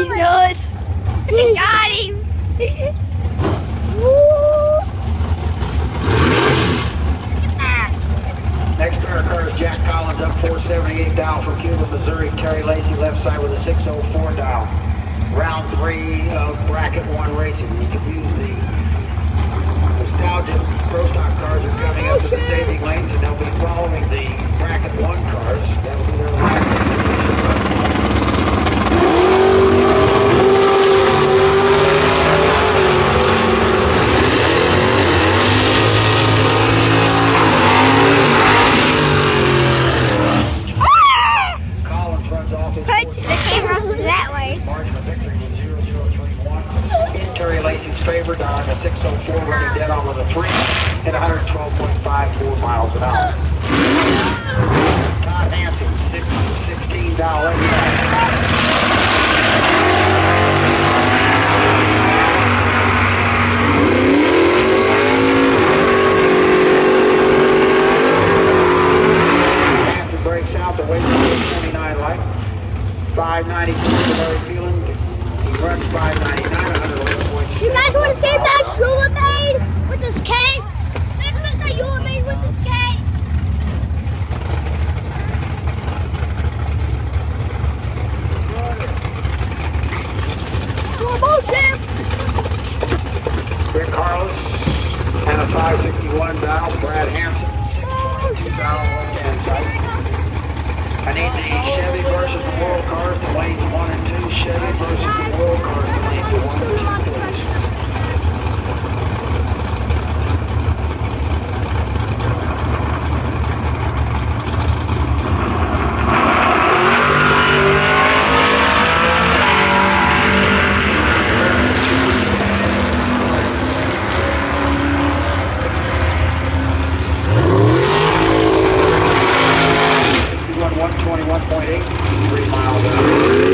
He's nuts. Got him. Next pair of cars, Jack Collins up 478 dial for Cuba, Missouri. Terry Lacey left side with a 604 dial. Round three of bracket one racing. You can use the nostalgia pro stock cars are coming up to the staging Terry Lacey's favor, down oh a 604 running dead on with a 3 at 112.54 miles an hour. Todd Hanson, 6 16 dollars. Hanson breaks out the weight of 29 light. 594 to Larry Phelan. He runs 599, 111.6. You guys want to see that Yula made with this cake? Take a look Yula made with this cake. Slow motion. Rick Carlos and a 561 dial. Brad Hanson, 62 dial left-hand. I need the Chevy versus 21.8 miles an hour.